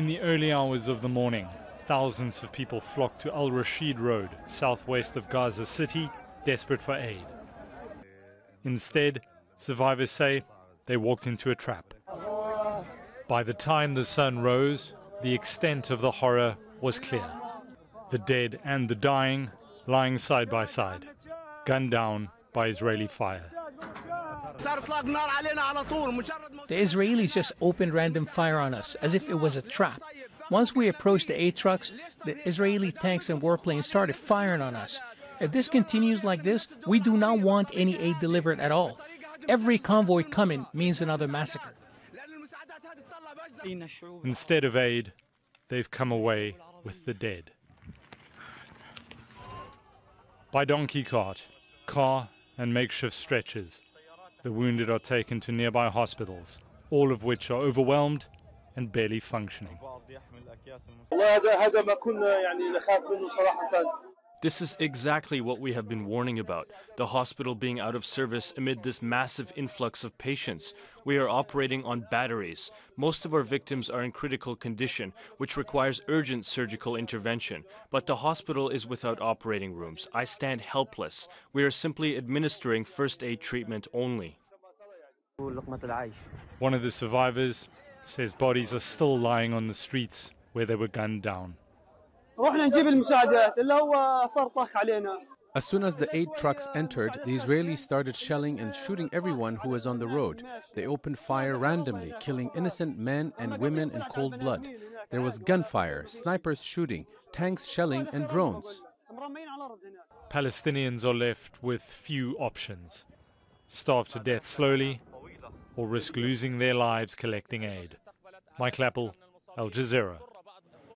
In the early hours of the morning, thousands of people flocked to Al Rashid Road, southwest of Gaza City, desperate for aid. Instead, survivors say they walked into a trap. By the time the sun rose, the extent of the horror was clear. The dead and the dying lying side by side, gunned down by Israeli fire. The Israelis just opened random fire on us as if it was a trap. Once we approached the aid trucks, the Israeli tanks and warplanes started firing on us. If this continues like this, we do not want any aid delivered at all. Every convoy coming means another massacre. Instead of aid, they've come away with the dead. By donkey cart, car, and makeshift stretchers, the wounded are taken to nearby hospitals, all of which are overwhelmed and barely functioning. This is exactly what we have been warning about the hospital being out of service amid this massive influx of patients. We are operating on batteries. Most of our victims are in critical condition, which requires urgent surgical intervention. But the hospital is without operating rooms. I stand helpless. We are simply administering first aid treatment only. One of the survivors says bodies are still lying on the streets where they were gunned down. As soon as the aid trucks entered, the Israelis started shelling and shooting everyone who was on the road. They opened fire randomly, killing innocent men and women in cold blood. There was gunfire, snipers shooting, tanks shelling, and drones. Palestinians are left with few options starve to death slowly or risk losing their lives collecting aid. Mike Appel, Al Jazeera.